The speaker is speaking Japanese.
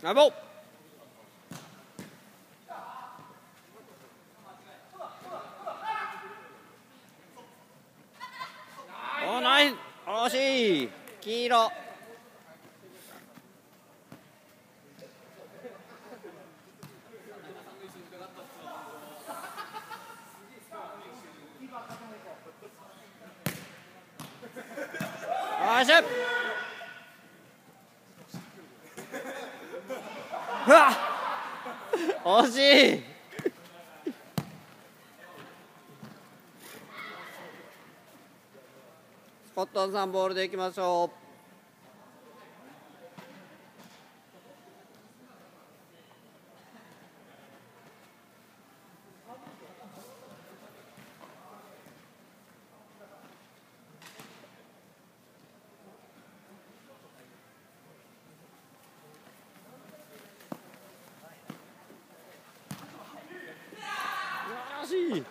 ラボおナイス惜しい黄色よしうわ惜しい。スコットンさんボールでいきましょう。l'énergie